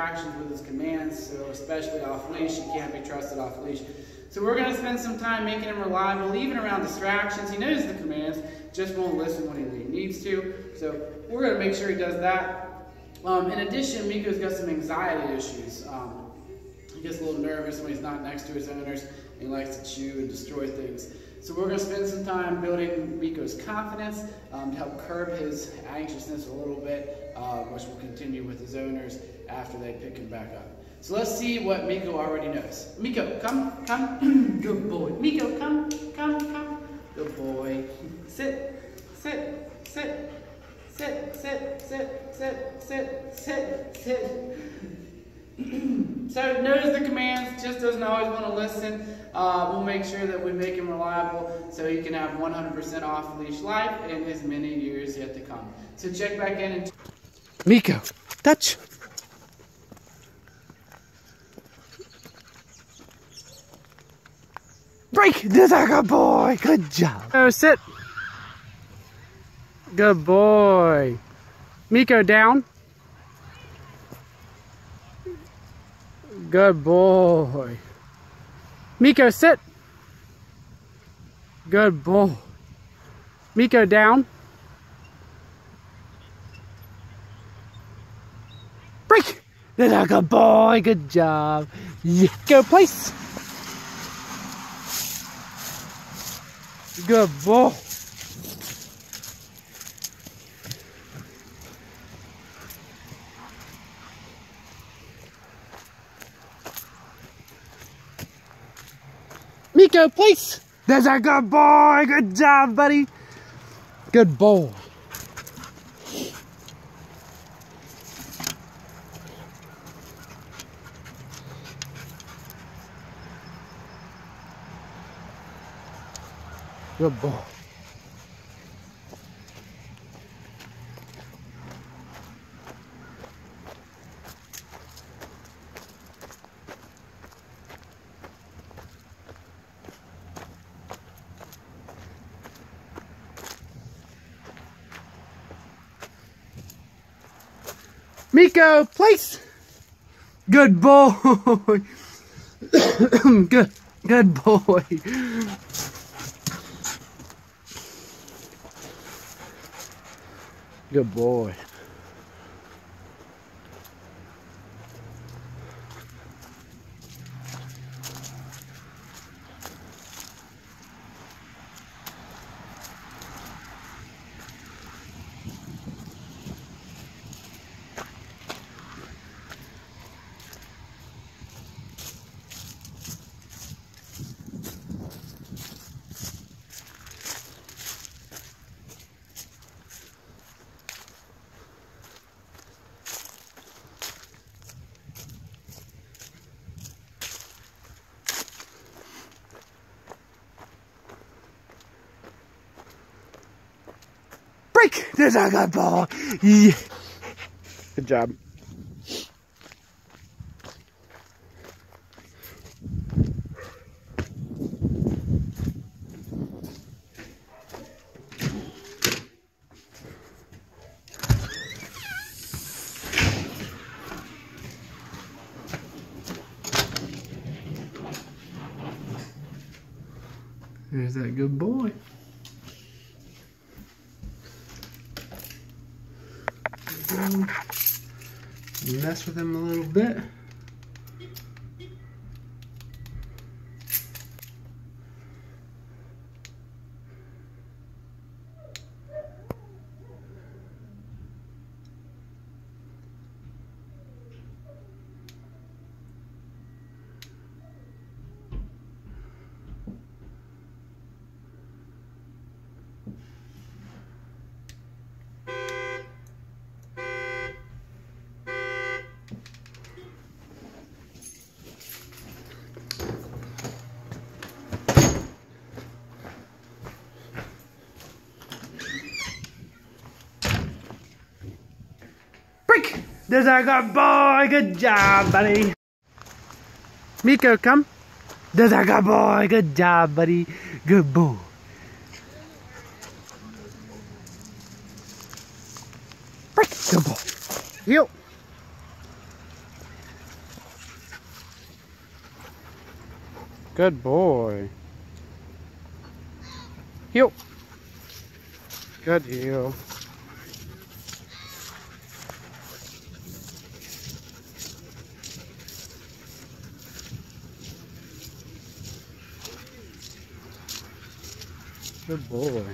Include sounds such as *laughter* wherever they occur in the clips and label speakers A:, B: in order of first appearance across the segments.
A: with his commands, so especially off leash, he can't be trusted off leash. So we're going to spend some time making him reliable, even around distractions. He knows the commands, just won't listen when he needs to. So we're going to make sure he does that. Um, in addition, Meeko's got some anxiety issues. Um, he gets a little nervous when he's not next to his owners. He likes to chew and destroy things. So we're going to spend some time building Meeko's confidence um, to help curb his anxiousness a little bit, uh, which will continue with his owners after they pick him back up. So let's see what Meeko already knows. Meeko, come, come. *clears throat* Good boy. Meeko, come, come, come. Good boy. Sit, sit, sit, sit, sit, sit, sit, sit, sit, sit. *clears throat* so knows the commands, just doesn't always want to listen. Uh, we'll make sure that we make him reliable so he can have 100% off-leash life in his many years yet to come. So check back in and...
B: Meeko, touch. Break! That's a good boy. Good job. Oh, sit. Good boy. Meeko down. Good boy. Meeko, sit. Good boy. Meeko, down. Break. That's a good boy. Good job. Yeah. Go place. Good boy. Meeko, place. There's a good boy. Good job, buddy. Good boy. Good boy. Meeko, place. Good boy. *coughs* good, good boy. Good boy. There's a good ball. Yeah. Good job. There's that good boy. Mess with him a little bit. There's our good boy. Good job, buddy. Meeko, come. There's our good boy. Good job, buddy. Good boy.
A: Good boy. Yo. Good boy. Heel. Good heel. Good boy.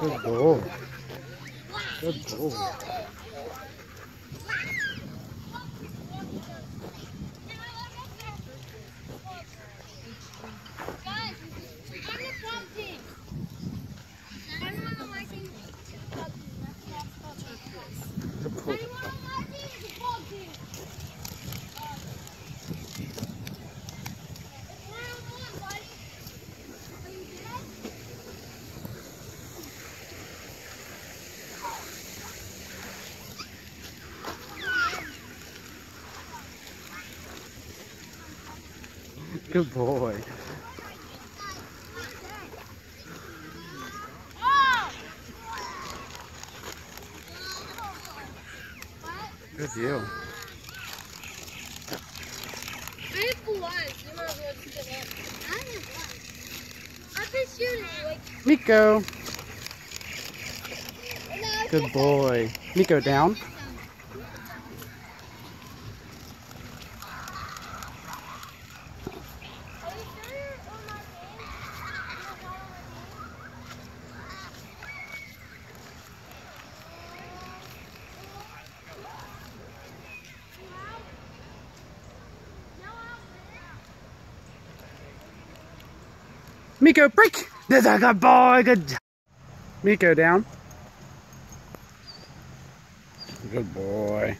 A: Good boy. Good boy.
C: Guys, I'm the front team. Everyone on my team is the front team.
A: Good boy.
C: Everyone on my team is the front team. Round one, buddy. Are you dead?
A: Good boy.
C: Oh!
A: Good deal.
C: I have full eyes. You might as well just get up. I have one. I've been shooting like Meeko.
A: Good boy. Meeko down. Meeko, break! There's a good boy. Good. Meeko down. Good boy.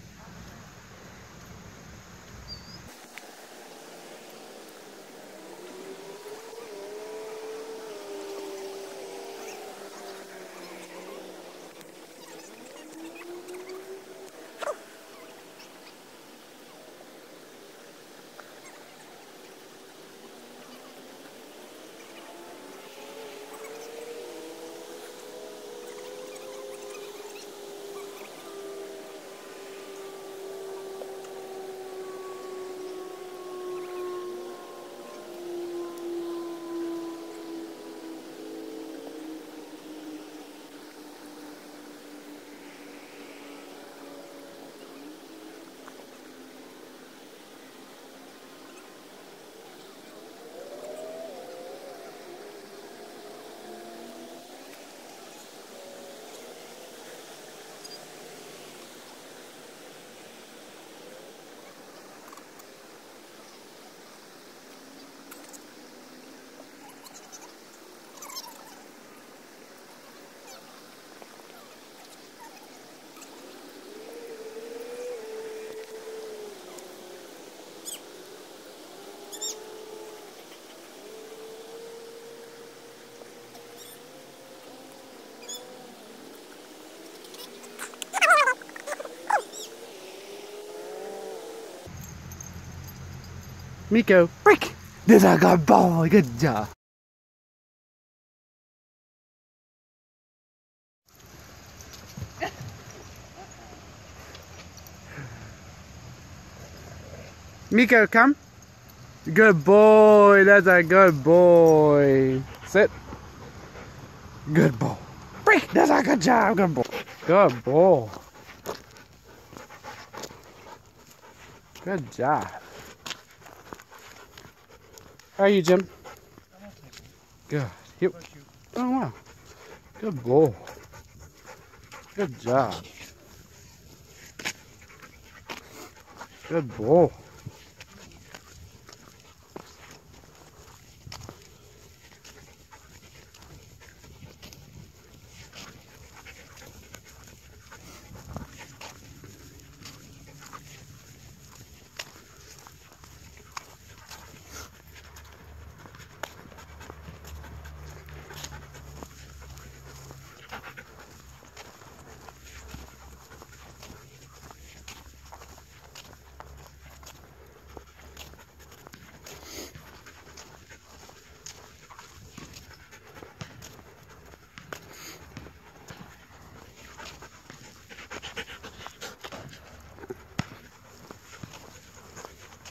A: Meeko, break! There's a good boy. Good job. Meeko, come. Good boy. That's a good boy. Sit. Good boy. Break. That's a good job. Good boy. Good boy. Good job. How are you, Jim? Good. Yep. Oh, wow. Good boy. Good job. Good boy.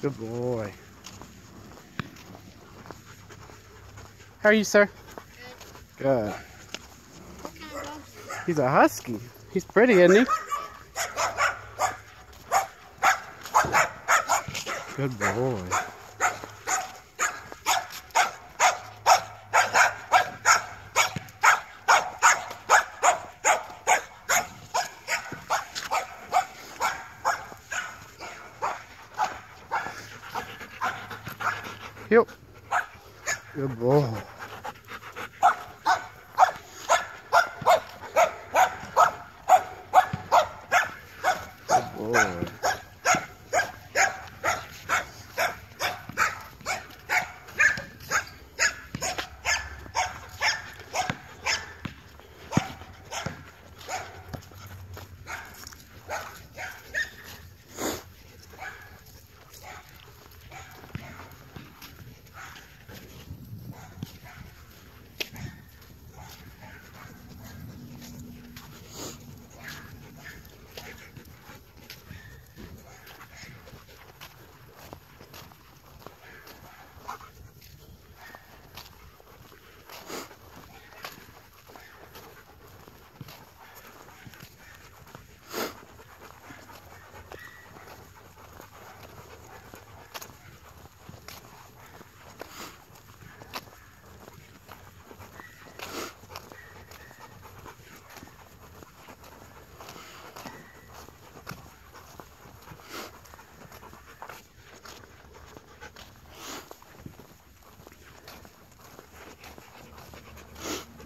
A: Good boy. How are you, sir? Good.
C: What kind of dog?
A: He's a husky. He's pretty, isn't he? Good boy. Yep. Good boy. Good boy.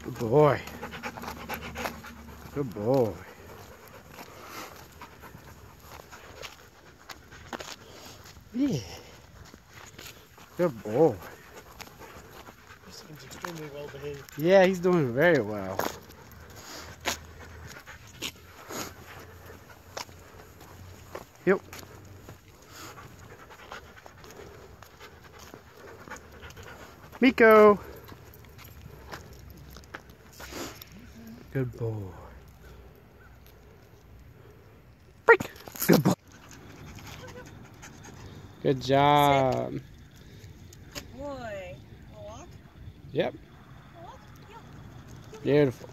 A: Good boy. Good boy. Yeah. Good boy.
D: He seems extremely well behaved.
A: Yeah, he's doing very well. Yep. Meeko. Good boy. Break. Good boy. Good job.
E: Boy. Walk.
A: Yep.
E: Walk.
A: Beautiful.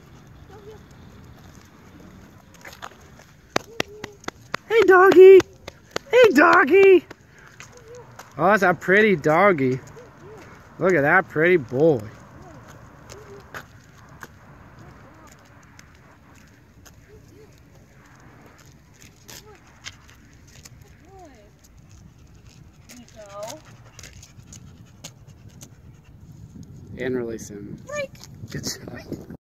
A: Hey, doggy. Hey, doggy. Oh, that's a pretty doggy. Look at that pretty boy.
E: Boy.
A: And release him.
E: Break.
A: Good job.